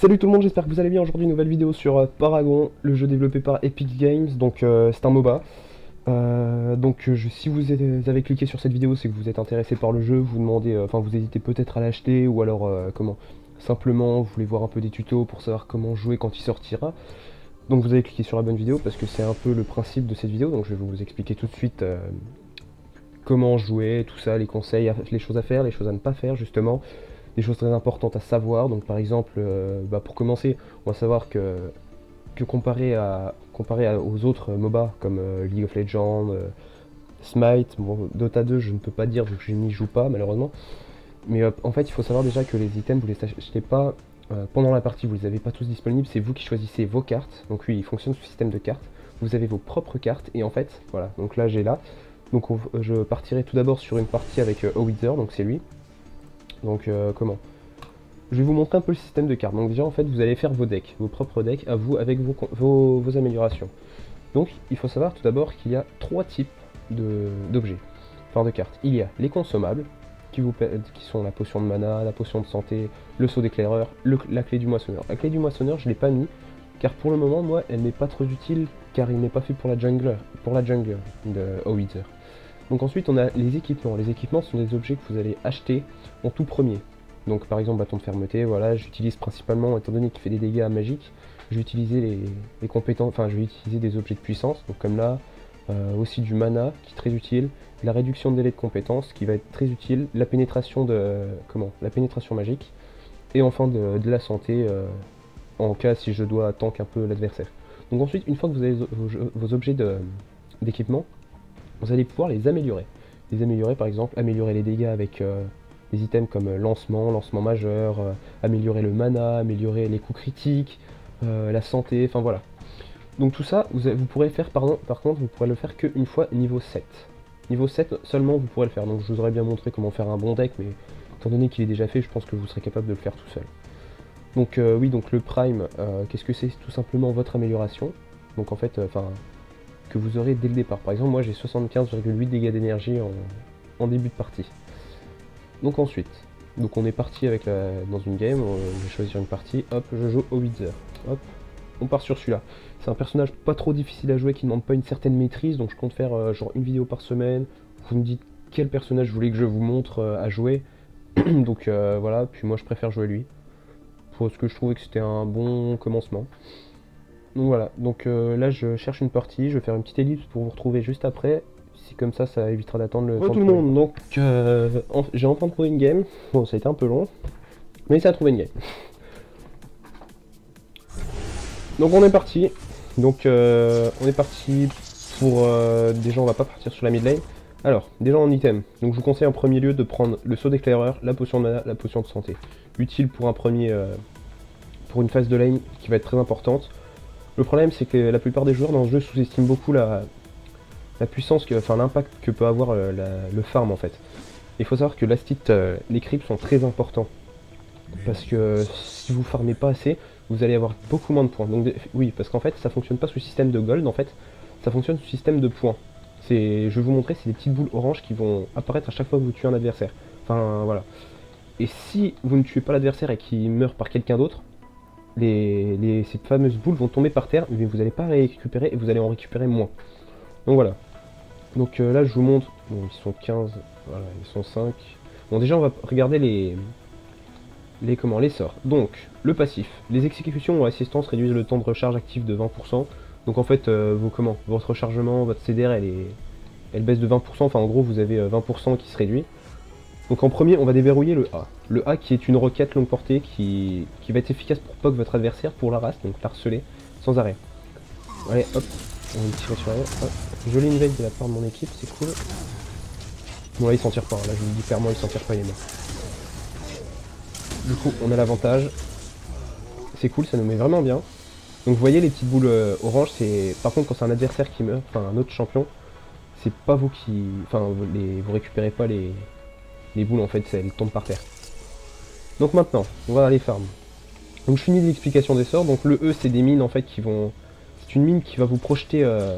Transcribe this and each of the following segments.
Salut tout le monde, j'espère que vous allez bien. Aujourd'hui, nouvelle vidéo sur euh, Paragon, le jeu développé par Epic Games. Donc, euh, c'est un MOBA. Euh, donc, si vous avez cliqué sur cette vidéo, c'est que vous êtes intéressé par le jeu. Vous demandez, enfin, vous hésitez peut-être à l'acheter ou alors comment Simplement, vous voulez voir un peu des tutos pour savoir comment jouer quand il sortira. Donc, vous avez cliqué sur la bonne vidéo parce que c'est un peu le principe de cette vidéo. Donc, je vais vous expliquer tout de suite comment jouer, tout ça, les conseils, les choses à faire, les choses à ne pas faire justement des choses très importantes à savoir. Donc par exemple, euh, bah, pour commencer, on va savoir que, que comparé, à, comparé aux autres MOBA comme euh, League of Legends, euh, Smite, bon, Dota 2 je ne peux pas dire vu que je n'y joue pas malheureusement. Mais en fait il faut savoir déjà que les items vous les achetez pas pendant la partie, vous les avez pas tous disponibles, c'est vous qui choisissez vos cartes. Donc oui il fonctionne sous système de cartes. Vous avez vos propres cartes et en fait voilà, donc là j'ai là. Donc je partirai tout d'abord sur une partie avec Owither, donc c'est lui. Donc euh, comment Je vais vous montrer un peu le système de cartes. Donc déjà en fait vous allez faire vos decks, vos propres decks à vous avec vos, améliorations. Donc il faut savoir tout d'abord qu'il y a trois types d'objets, enfin de cartes. Il y a les consommables, qui, sont la potion de mana, la potion de santé, le saut d'éclaireur, la clé du moissonneur. La clé du moissonneur je l'ai pas mis, car pour le moment moi elle n'est pas trop utile, car il n'est pas fait pour la jungle, pour la jungle de Howitzer. Donc ensuite on a les équipements. Les équipements sont des objets que vous allez acheter en tout premier. Donc par exemple bâton de fermeté, voilà, j'utilise principalement, étant donné qu'il fait des dégâts magiques, je vais utiliser les, compétences, enfin je vais utiliser des objets de puissance, donc comme là, euh, aussi du mana qui est très utile, la réduction de délai de compétences qui va être très utile, la pénétration de comment La pénétration magique, et enfin de, la santé euh, en cas si je dois tank un peu l'adversaire. Donc ensuite, une fois que vous avez vos, objets d'équipement, vous allez pouvoir les améliorer. Les améliorer par exemple, améliorer les dégâts avec euh, des items comme euh, lancement, lancement majeur, euh, améliorer le mana, améliorer les coups critiques, la santé, enfin voilà. Donc tout ça, vous, vous pourrez faire par, par, contre, vous pourrez le faire qu'une fois niveau 7. Niveau 7 seulement vous pourrez le faire, donc je vous aurais bien montré comment faire un bon deck, mais étant donné qu'il est déjà fait, je pense que vous serez capable de le faire tout seul. Donc oui, donc le prime, qu'est-ce que c'est? Tout simplement votre amélioration. Donc en fait, enfin, que vous aurez dès le départ. Par exemple, moi j'ai 75,8 dégâts d'énergie en, début de partie. Donc ensuite, donc on est parti avec la, dans une game, je vais choisir une partie, hop, je joue au Wither. Hop, on part sur celui-là. C'est un personnage pas trop difficile à jouer qui ne demande pas une certaine maîtrise, donc je compte faire euh, genre une vidéo par semaine. Vous me dites quel personnage vous voulez que je vous montre euh, à jouer. donc euh, voilà, puis moi je préfère jouer lui. Parce que je trouvais que c'était un bon commencement. Donc voilà, donc euh, là je cherche une partie, je vais faire une petite ellipse pour vous retrouver juste après. Si comme ça, ça évitera d'attendre le temps tout le monde, donc euh, j'ai enfin trouvé une game. Bon, ça a été un peu long, mais ça a trouvé une game. Donc on est parti. Donc euh, on est parti pour... déjà on va pas partir sur la mid lane. Alors, déjà en item, donc je vous conseille en premier lieu de prendre le saut d'éclaireur, la potion de mana, la potion de santé. Utile pour un premier... pour une phase de lane qui va être très importante. Le problème, c'est que la plupart des joueurs dans ce jeu sous-estiment beaucoup la, puissance, que, enfin l'impact que peut avoir euh, le, farm en fait. Il faut savoir que l'astit, euh, les creeps sont très importants. Parce que si vous farmez pas assez, vous allez avoir beaucoup moins de points. Donc oui, parce qu'en fait, ça fonctionne pas sous système de gold, en fait, ça fonctionne sous système de points. je vais vous montrer, c'est des petites boules oranges qui vont apparaître à chaque fois que vous tuez un adversaire. Enfin, voilà. Et si vous ne tuez pas l'adversaire et qu'il meurt par quelqu'un d'autre, les, ces fameuses boules vont tomber par terre, mais vous n'allez pas les récupérer et vous allez en récupérer moins. Donc voilà. Donc euh, là, je vous montre. Bon, ils sont 15, voilà, ils sont 5. Bon, déjà, on va regarder les, les, comment, les sorts. Donc, le passif. Les exécutions ou assistance réduisent le temps de recharge actif de 20%. Donc en fait, euh, vos, comment, votre rechargement, votre CDR, elle, elle baisse de 20%. Enfin, en gros, vous avez 20% euh, qui se réduit. Donc en premier, on va déverrouiller le A. Le A qui est une requête longue portée qui, va être efficace pour poke votre adversaire, pour la race, donc l'harceler sans arrêt. Allez, hop, on va tirer sur elle. Jolie invade de la part de mon équipe, c'est cool. Bon là il s'en tire pas, là je vous dis clairement il s'en tire pas, il est mort. Du coup on a l'avantage. C'est cool, ça nous met vraiment bien. Donc vous voyez les petites boules euh, oranges, c'est. Par contre quand c'est un adversaire qui meurt, enfin un autre champion, c'est pas vous qui. Enfin vous, vous récupérez pas les, les boules en fait elles tombent par terre. Donc maintenant, on va aller farm. Donc je finis l'explication des sorts. Donc le E c'est des mines en fait qui vont. C'est une mine qui va vous projeter. Euh,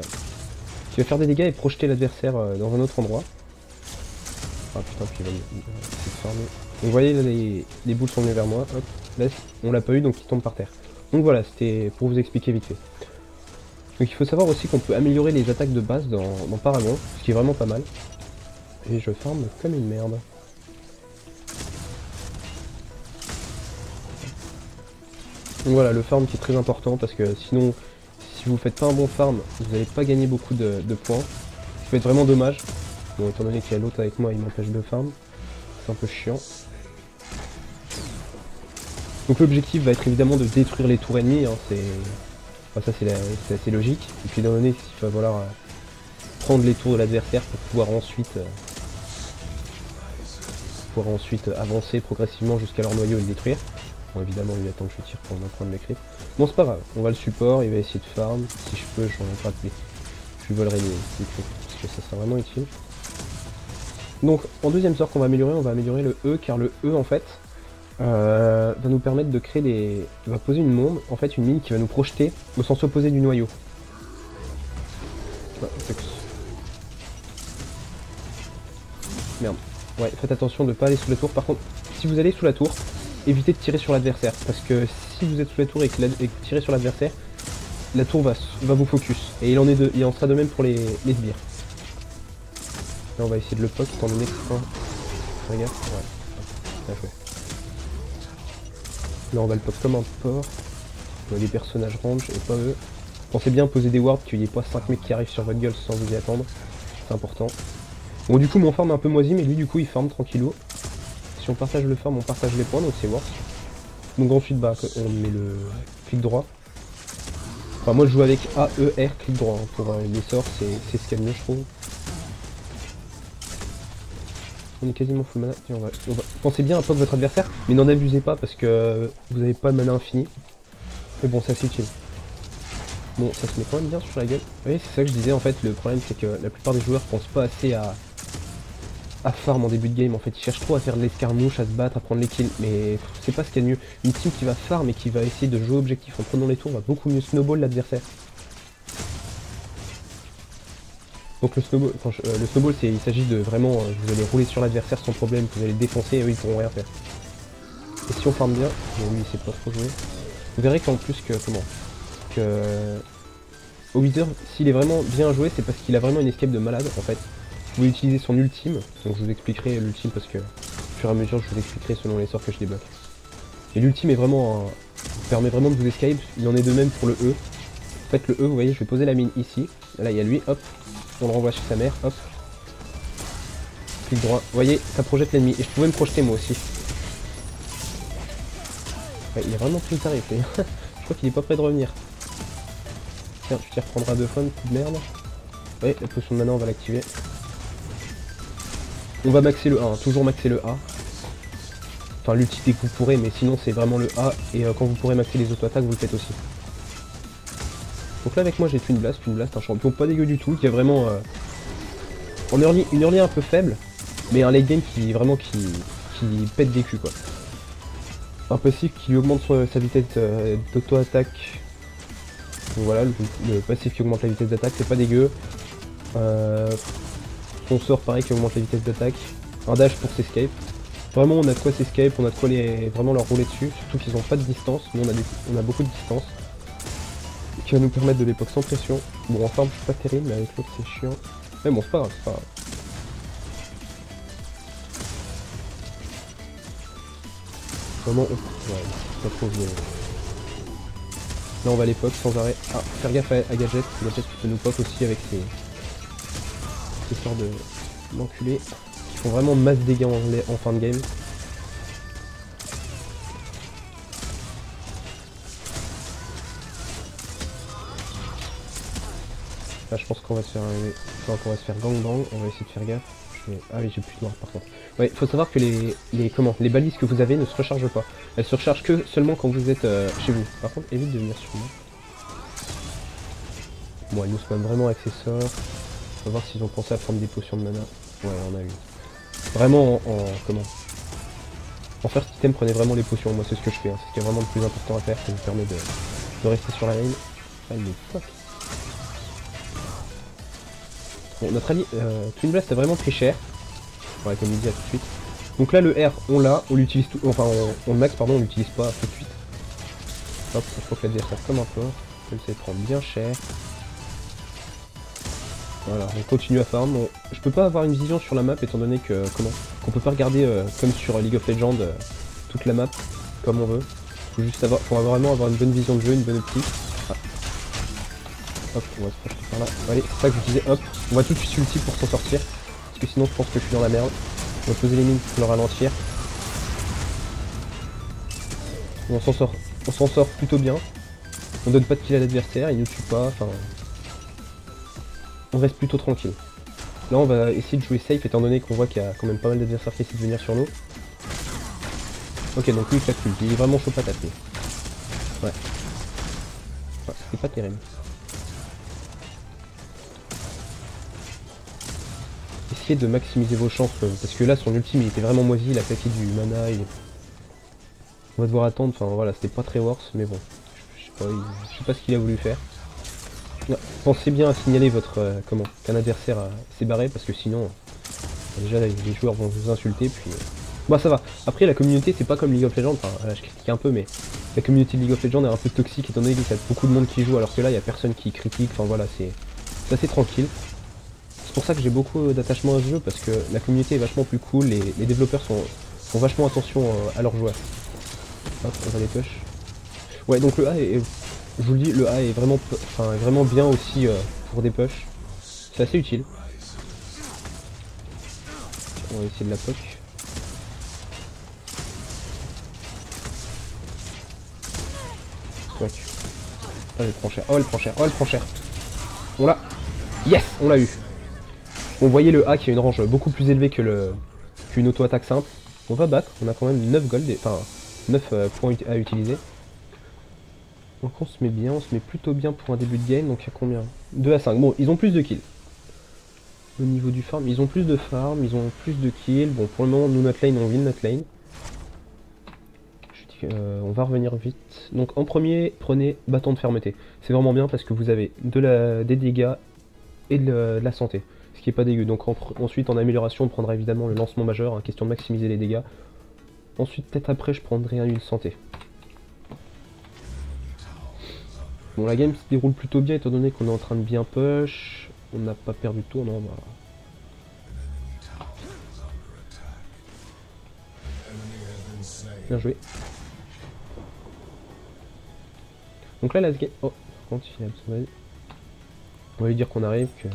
qui va faire des dégâts et projeter l'adversaire euh, dans un autre endroit. Ah putain, puis il va me... Donc vous voyez, les, les boules sont venues vers moi. Hop, on l'a pas eu, donc il tombe par terre. Donc voilà, c'était pour vous expliquer vite fait. Donc il faut savoir aussi qu'on peut améliorer les attaques de base dans, dans Paragon, ce qui est vraiment pas mal. Et je farme comme une merde. Donc voilà, le farm qui est très important parce que sinon, si vous faites pas un bon farm, vous n'allez pas gagner beaucoup de, points. Ce qui peut être vraiment dommage. Bon, étant donné qu'il y a l'autre avec moi, il m'empêche de farm. C'est un peu chiant. Donc l'objectif va être évidemment de détruire les tours ennemis, hein, c'est... ça c'est assez logique. Et puis étant donné qu'il va falloir euh, prendre les tours de l'adversaire pour pouvoir ensuite... Euh, pouvoir ensuite avancer progressivement jusqu'à leur noyau et le détruire. Bon, évidemment, il attend que je tire pour m'apprendre mes crits. Bon, c'est pas grave, on va le support, il va essayer de farm. Si je peux, j'en pas de Je lui volerai les, les crits, parce que ça sera vraiment utile. Donc, en deuxième sort qu'on va améliorer, on va améliorer le E, car le E, en fait, euh, va nous permettre de créer des... va poser une bombe, en fait, une mine qui va nous projeter au sens opposé du noyau. Merde. Ouais, faites attention de pas aller sous la tour. Par contre, si vous allez sous la tour, évitez de tirer sur l'adversaire. Parce que si vous êtes sous la tour et que, vous tirez sur l'adversaire, la tour va, va vous focus. Et il en, est de, il en sera de même pour les, les sbires. Là on va essayer de le poke étant donné que Regarde, ouais. Bien joué. Là on va le poke comme un porc. Les personnages range et pas eux. Pensez bien poser des wards, qu'il n'y ait pas 5 mecs qui arrivent sur votre gueule sans vous y attendre. C'est important. Bon du coup mon farm est un peu moisi mais lui du coup il farm tranquillou. Si on partage le farm, on partage les points, donc c'est worse. Donc ensuite, bah, on met le clic droit. Enfin, moi je joue avec A, E, R, clic droit. Hein, pour euh, les sorts, c'est ce qu'il y a de mieux, je trouve. On est quasiment full mana. Tiens, on va, Pensez bien à pas votre adversaire, mais n'en abusez pas parce que vous n'avez pas de mana infini. Mais bon, c'est assez utile. Bon, ça se met quand même bien sur la gueule. Oui, c'est ça que je disais en fait. Le problème, c'est que la plupart des joueurs pensent pas assez à, à farm en début de game en fait, ils cherchent trop à faire de l'escarmouche, à se battre, à prendre les kills, mais c'est pas ce qu'il y a de mieux. Une team qui va farm et qui va essayer de jouer objectif en prenant les tours va beaucoup mieux snowball l'adversaire. Donc le snowball, euh, le snowball c'est, il s'agit de vraiment, euh, vous allez rouler sur l'adversaire sans problème, vous allez défoncer et eux ils pourront rien faire. Et si on farm bien, il sait pas trop jouer, vous verrez qu'en plus que, comment, que... Au Wither, s'il est vraiment bien joué, c'est parce qu'il a vraiment une escape de malade en fait. Vous pouvez utiliser son ultime, donc je vous expliquerai l'ultime parce que au fur et à mesure je vous expliquerai selon les sorts que je débloque. Et l'ultime est vraiment permet vraiment de vous escape, il en est de même pour le E. En fait le E, vous voyez, je vais poser la mine ici, là il y a lui, hop, on le renvoie sur sa mère, hop. Clic droit, vous voyez, ça projette l'ennemi, et je pouvais me projeter moi aussi. il a vraiment le tarif, je crois qu'il est pas prêt de revenir. Tiens, tu t'y reprendras deux fois, une de merde. Ouais, la potion de mana on va l'activer. On va maxer le A, hein. toujours maxer le A. Enfin l'ulti que vous pourrez, mais sinon c'est vraiment le A, et euh, quand vous pourrez maxer les auto-attaques, vous le faites aussi. Donc là avec moi j'ai Twin Blast, Twin Blast un champion pas dégueu du tout, qui est vraiment euh, en une early un peu faible, mais un late game qui vraiment qui, pète des culs quoi. Un passif qui augmente sa vitesse euh, d'auto-attaque. Voilà, le, passif qui augmente la vitesse d'attaque, c'est pas dégueu. Euh, sort pareil qui augmente la vitesse d'attaque. Un dash pour s'escape. Vraiment on a de quoi s'escape, on a de quoi les, vraiment leur rouler dessus, surtout qu'ils ont pas de distance, nous on a, on a beaucoup de distance. Qui va nous permettre de l'époque sans pression. Bon en farm c'est pas terrible mais avec l'autre c'est chiant. Mais bon c'est pas grave, c'est pas grave. Vraiment on... Ouais, vieux. Là on va l'époque sans arrêt. Ah, faire gaffe à, à Gadget, Gadget peut nous pop aussi avec ses, sortes de d'enculés qui font vraiment masse dégâts en, fin de game. Là je pense qu'on va se faire qu'on va se faire gang bang, on va essayer de faire gaffe. Ah oui j'ai plus de noir par contre. Ouais, faut savoir que les, les, comment, les balises que vous avez ne se rechargent pas. Elles se rechargent que seulement quand vous êtes euh, chez vous. Par contre évite de venir sur moi. Bon elle nous spam vraiment avec ses sorts. On va voir s'ils ont pensé à prendre des potions de mana. Ouais, on a eu. Vraiment, en, comment? En first item, prenez vraiment les potions. Moi, c'est ce que je fais. Hein. C'est ce qui est vraiment le plus important à faire. Ça vous permet de, rester sur la lane. Ah, est Bon, notre allié, euh, Twin Blast est vraiment très cher. Ouais, comme il dit, à tout de suite. Donc là, le R, on l'a, on l'utilise tout... Enfin, on, le max, pardon, on l'utilise pas tout de suite. Hop, il faut que l'adversaire comme un porc. Comme ça, il prend bien cher. Voilà, on continue à farm. je peux pas avoir une vision sur la map étant donné que comment qu'on peut pas regarder euh, comme sur League of Legends euh, toute la map comme on veut. Faut juste avoir, faut vraiment avoir une bonne vision de jeu, une bonne optique. Ah. Hop, on va se projeter par là. Allez, c'est ça que je disais. Hop, on va tout de suite ulti pour s'en sortir. Parce que sinon, je pense que je suis dans la merde. On va poser les mines pour le ralentir. On s'en sort, on s'en sort plutôt bien. On donne pas de kill à l'adversaire, il nous tue pas. Enfin, on reste plutôt tranquille. Là on va essayer de jouer safe étant donné qu'on voit qu'il y a quand même pas mal d'adversaires qui essaient de venir sur nous. Ok donc lui il calcule, il est vraiment chaud patate lui. Ouais. ouais c'est pas terrible. Essayez de maximiser vos chances euh, parce que là son ultime il était vraiment moisi, il a claqué du mana. On va devoir attendre, enfin voilà c'était pas très worse mais bon. Je je sais pas ce qu'il a voulu faire pensez bien à signaler votre euh, comment qu'un adversaire euh, s'est barré parce que sinon euh, déjà les joueurs vont vous insulter puis bah ça va. Après la communauté c'est pas comme League of Legends, enfin je critique un peu mais la communauté de League of Legends est un peu toxique étant donné qu'il y a beaucoup de monde qui joue alors que là il y a personne qui critique, enfin voilà c'est assez tranquille. C'est pour ça que j'ai beaucoup d'attachement à ce jeu parce que la communauté est vachement plus cool, les, les développeurs sont, font vachement attention à leurs joueurs. Hop, on va les push. Ouais donc le A est je vous le dis, le A est vraiment, enfin, vraiment bien aussi euh, pour des push. C'est assez utile. On va essayer de la poke. Ah, elle prend cher. Oh, elle prend cher. Oh, elle prend cher. On l'a. Yes, on l'a eu. On voyait le A qui a une range beaucoup plus élevée que le qu'une auto-attaque simple. On va battre. On a quand même 9 gold, enfin 9 euh, points à utiliser. Donc on se met bien, on se met plutôt bien pour un début de game. Donc il y a combien? 2 à 5. Bon, ils ont plus de kills. Au niveau du farm, ils ont plus de farm, ils ont plus de kills. Bon, pour le moment, nous, notre lane, on vit notre lane. Je dis, euh, on va revenir vite. Donc en premier, prenez bâton de fermeté. C'est vraiment bien parce que vous avez de la, des dégâts et de, la santé. Ce qui est pas dégueu. Donc ensuite, en amélioration, on prendra évidemment le lancement majeur, hein, question de maximiser les dégâts. Ensuite, peut-être après, je prendrai un une santé. Bon, la game se déroule plutôt bien étant donné qu'on est en train de bien push. On n'a pas perdu de tour, non. Bien joué. Donc là, la game... Oh, par contre, il a On va lui dire qu'on arrive, que...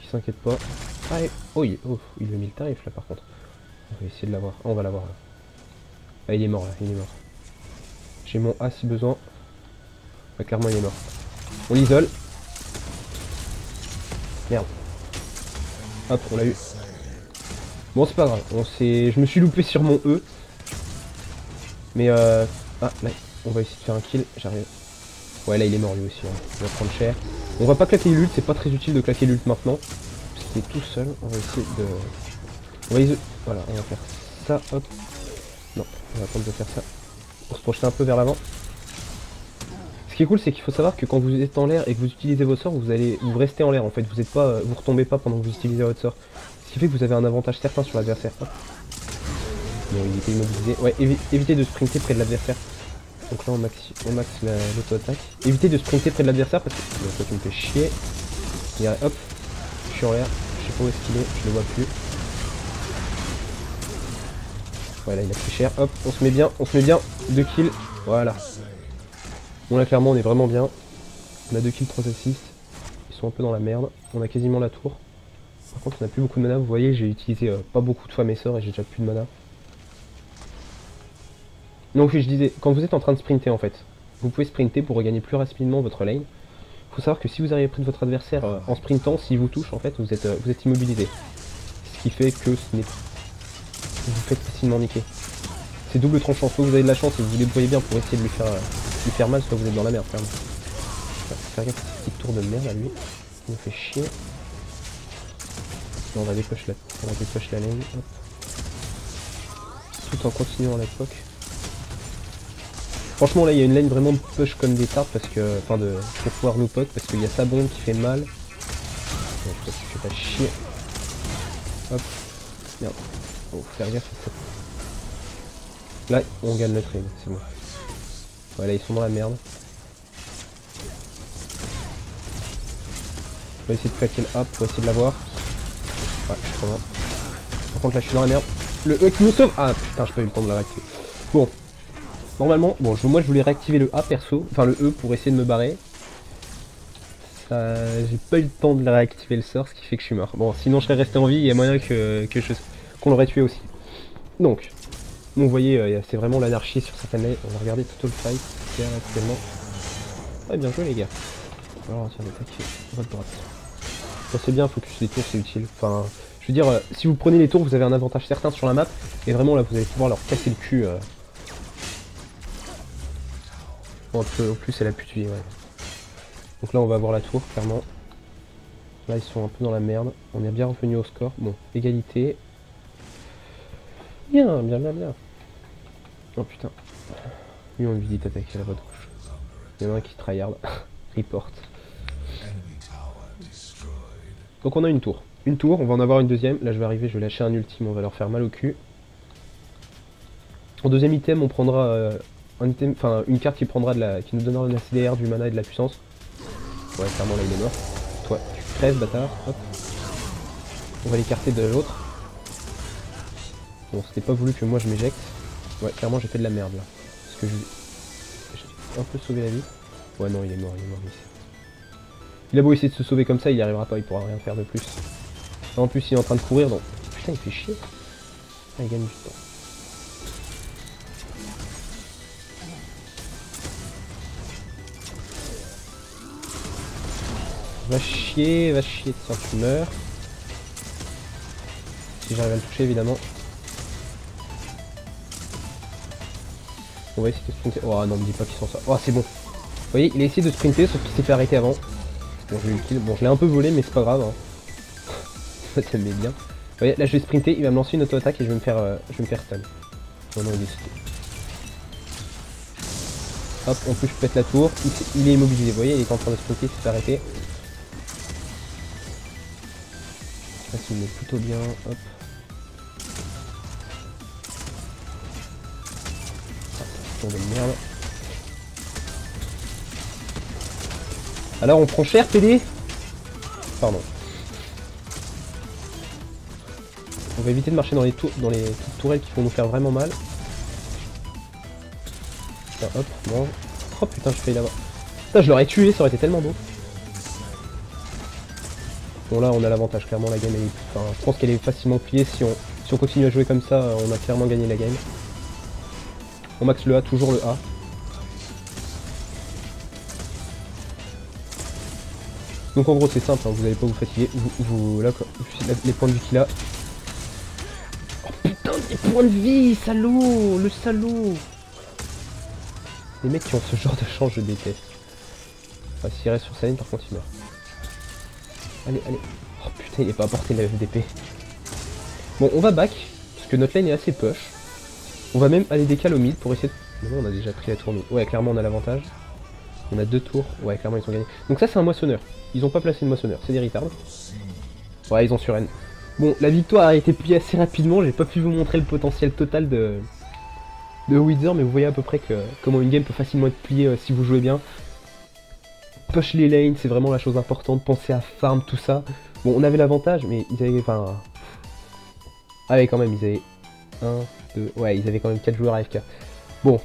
Qu'il s'inquiète pas. Ah, oh, il... oh, il a mis le tarif là par contre. On va essayer de l'avoir. Ah, on va l'avoir là. Ah, il est mort là, il est mort. J'ai mon A si besoin. Bah, clairement, il est mort. On l'isole. Merde. Hop, on l'a eu. Bon, c'est pas grave. On Je me suis loupé sur mon E. Mais euh... Ah, là, on va essayer de faire un kill. J'arrive. Ouais, là, il est mort lui aussi. Hein. Il va prendre cher. On va pas claquer l'ult. C'est pas très utile de claquer l'ult maintenant. Parce qu'il est tout seul. On va essayer de... On va isoler... Voilà, on va faire ça. Hop. Non, on va attendre de faire ça pour se projeter un peu vers l'avant. Ce qui est cool, c'est qu'il faut savoir que quand vous êtes en l'air et que vous utilisez vos sorts, vous allez vous restez en l'air en fait. Vous êtes pas, vous retombez pas pendant que vous utilisez votre sort. Ce qui fait que vous avez un avantage certain sur l'adversaire. Bon, il était immobilisé. Ouais, évitez de sprinter près de l'adversaire. Donc là, on max, on max l'auto-attaque. Évitez de sprinter près de l'adversaire parce que toi, tu me fais chier. Hop, je suis en l'air. Je sais pas où est-ce qu'il est, je le vois plus. Voilà, il a pris cher. Hop, on se met bien, on se met bien. 2 kills. Voilà. Bon là clairement on est vraiment bien. On a 2 kills, 3 assists. Ils sont un peu dans la merde. On a quasiment la tour. Par contre on a plus beaucoup de mana. Vous voyez j'ai utilisé euh, pas beaucoup de fois mes sorts et j'ai déjà plus de mana. Donc je disais, quand vous êtes en train de sprinter en fait, vous pouvez sprinter pour regagner plus rapidement votre lane. Faut savoir que si vous arrivez près de votre adversaire en sprintant, s'il vous touche en fait, vous êtes, euh, vous êtes immobilisé. Ce qui fait que ce n'est vous faites facilement niquer. C'est double tranchant, soit vous avez de la chance et vous vous débrouillez bien pour essayer de lui faire, lui faire mal, soit vous êtes dans la merde. Faire gaffe cette tour de merde à lui. Il me fait chier. on va dépush la, on va dépush la. Tout en continuant à l'époque. Franchement là il y a une lane vraiment de push comme des tartes parce que. Enfin de. pour pouvoir nous poke parce qu'il y a sa bombe qui fait mal. Je fais pas chier. Hop. Merde. Faire gaffe. Là, on gagne le trade, c'est bon. Voilà, ils sont dans la merde. On va essayer de claquer le A pour essayer de l'avoir. Ouais, je suis trop loin. Par contre, là, je suis dans la merde. Le E qui nous sauve Ah putain, j'ai pas eu le temps de la réactiver. Bon. Normalement, bon, je, moi je voulais réactiver le A perso, enfin le E pour essayer de me barrer. J'ai pas eu le temps de la réactiver le sort, ce qui fait que je suis mort. Bon, sinon je serais resté en vie, il y a moyen que, que je l'aurait tué aussi. Donc, vous voyez, euh, c'est vraiment l'anarchie sur certaines lanes. On va regarder tout le fight qui actuellement. Ouais, bien joué les gars. Alors, votre droite. c'est bien, focus les tours, c'est utile. Enfin, je veux dire, euh, si vous prenez les tours, vous avez un avantage certain sur la map. Et vraiment, là, vous allez pouvoir leur casser le cul. Euh. En plus, elle a pu tuer, ouais. Donc là, on va avoir la tour, clairement. Là, ils sont un peu dans la merde. On est bien revenu au score. Bon, égalité. Bien, bien, bien, bien. Oh putain. Lui, on lui dit d'attaquer la voie. Il y en a un qui tryhard. Report. Donc on a une tour. Une tour, on va en avoir une deuxième. Là, je vais arriver, je vais lâcher un ultime, on va leur faire mal au cul. En deuxième item, on prendra euh, un item, enfin une carte qui prendra de la, qui nous donnera de la CDR, du mana et de la puissance. Ouais, clairement là il est mort. Toi, tu crèves, bâtard. Hop. On va l'écarter de l'autre. Bon, c'était pas voulu que moi je m'éjecte. Ouais, clairement j'ai fait de la merde là. Parce que j'ai un peu sauvé la vie. Ouais, non, il est mort, il est mort ici. Il a beau essayer de se sauver comme ça, il n'y arrivera pas, il pourra rien faire de plus. En plus, il est en train de courir, donc... Putain, il fait chier. Ah, il gagne du temps. Va chier, va chier, tiens, tu meurs. Si j'arrive à le toucher, évidemment. On va essayer de sprinter. Oh non, me dis pas qu'ils sont ça. Oh, c'est bon. Vous voyez, il a essayé de sprinter, sauf qu'il s'est fait arrêter avant. Bon, j'ai eu le kill. Bon, je l'ai un peu volé, mais c'est pas grave. Hein. ça me met bien. Voyez, là, je vais sprinter, il va me lancer une auto-attaque et je vais me faire, euh, je vais me faire stun. Oh non, il est Hop, en plus je pète la tour. Il, est immobilisé, vous voyez, il est en train de sprinter, il s'est fait arrêter. Ça s'il met plutôt bien. Hop. Alors on prend cher PD Pardon. On va éviter de marcher dans les, les tourelles qui vont nous faire vraiment mal. hop, non. Oh putain, je fais là-bas. Je l'aurais tué, ça aurait été tellement beau. Bon là on a l'avantage, clairement la game est... Enfin, je pense qu'elle est facilement pliée, si on, si on continue à jouer comme ça, on a clairement gagné la game. On max le A, toujours le A. Donc en gros c'est simple, hein, vous n'allez pas vous fatiguer, vous, vous là, les points de vie qu'il a. Oh putain, des points de vie, salaud, le salaud Les mecs qui ont ce genre de chance, je déteste. Enfin, s'il reste sur sa ligne, par contre il meurt. Allez, allez. Oh putain, il est pas apporté la FDP. Bon, on va back, parce que notre lane est assez push. On va même aller décaler au mid pour essayer de... Non, on a déjà pris la tour Ouais, clairement, on a l'avantage. On a deux tours. Ouais, clairement, ils sont gagnés. Donc ça, c'est un moissonneur. Ils ont pas placé de moissonneur. C'est des retards. Ouais, ils ont sur Bon, la victoire a été pliée assez rapidement. J'ai pas pu vous montrer le potentiel total de de Wither, mais vous voyez à peu près comment une game peut facilement être pliée euh, si vous jouez bien push les lanes, c'est vraiment la chose importante, penser à farm, tout ça. Bon, on avait l'avantage, mais ils avaient, enfin... Ah quand même, ils avaient 1, 2, ouais, ils avaient quand même 4 joueurs AFK. Bon.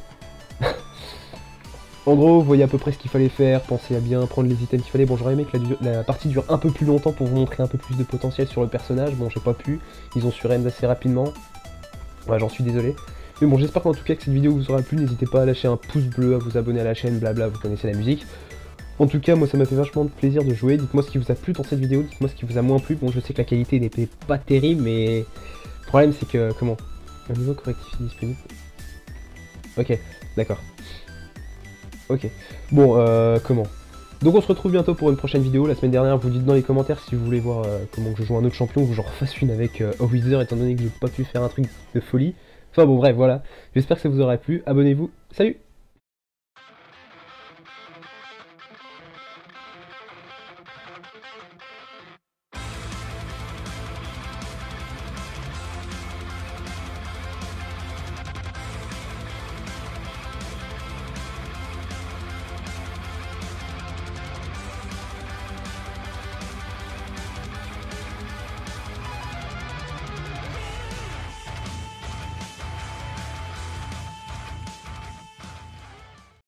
en gros, vous voyez à peu près ce qu'il fallait faire, penser à bien prendre les items qu'il fallait. Bon, j'aurais aimé que la, partie dure un peu plus longtemps pour vous montrer un peu plus de potentiel sur le personnage. Bon, j'ai pas pu, ils ont surend assez rapidement. Ouais, j'en suis désolé. Mais bon, j'espère qu'en tout cas que cette vidéo vous aura plu. N'hésitez pas à lâcher un pouce bleu, à vous abonner à la chaîne, blabla, vous connaissez la musique. En tout cas, moi ça m'a fait vachement de plaisir de jouer. Dites-moi ce qui vous a plu dans cette vidéo, dites-moi ce qui vous a moins plu. Bon, je sais que la qualité n'était pas terrible, mais le problème c'est que, comment? Un niveau correctif disponible Ok, d'accord. Ok. Bon, euh, comment? Donc on se retrouve bientôt pour une prochaine vidéo. La semaine dernière, vous dites dans les commentaires si vous voulez voir euh, comment je joue un autre champion que je refasse une avec euh, étant donné que j'ai pas pu faire un truc de folie. Enfin bon bref, voilà. J'espère que ça vous aura plu. Abonnez-vous. Salut